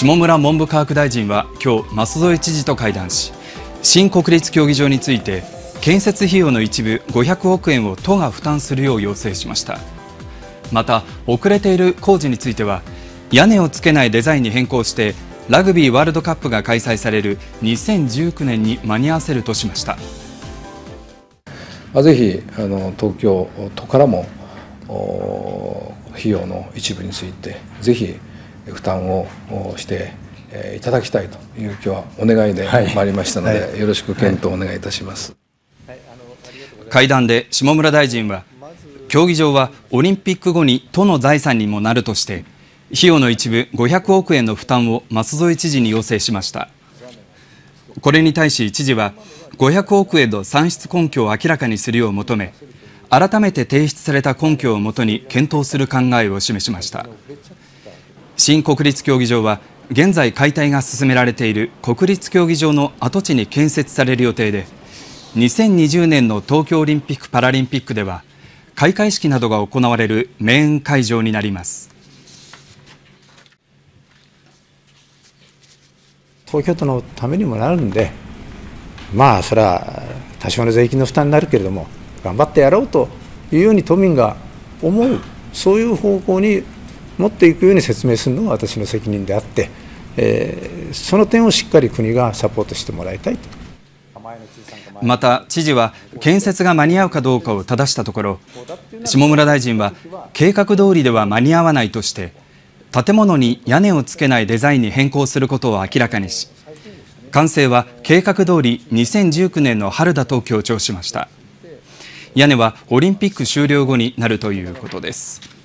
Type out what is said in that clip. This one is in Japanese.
下村文部科学大臣は今日舛添知事と会談し新国立競技場について建設費用の一部500億円を都が負担するよう要請しました。また遅れている工事については屋根をつけないデザインに変更してラグビーワールドカップが開催される2019年に間に合わせるとしました。ぜひあの東京都からも費用の一部についてぜひ負担をしていただきたいという今日はお願いで参りましたので、はい、よろしく検討お願いいたします、はい、会談で。下村大臣は競技場はオリンピック後に都の財産にもなるとして費用の一部500億円の負担を舛添知事に要請しました。これに対し知事は500億円の算出根拠を明らかにするよう求め改めて提出された根拠をもとに検討する考えを示しました新国立競技場は現在解体が進められている国立競技場の跡地に建設される予定で2020年の東京オリンピック・パラリンピックでは開会式などが行われるメイン会場になります。東京都のためにもなるんでまあそれは多少の税金の負担になるけれども頑張ってやろうというように都民が思うそういう方向に持っていくように説明するのが私の責任であって、えー、その点をしっかり国がサポートしてもらいたいと。また知事は建設が間に合うかどうかを正したところ下村大臣は計画通りでは間に合わないとして建物に屋根をつけないデザインに変更することを明らかにし完成は計画通り2019年の春だと強調しました屋根はオリンピック終了後になるということです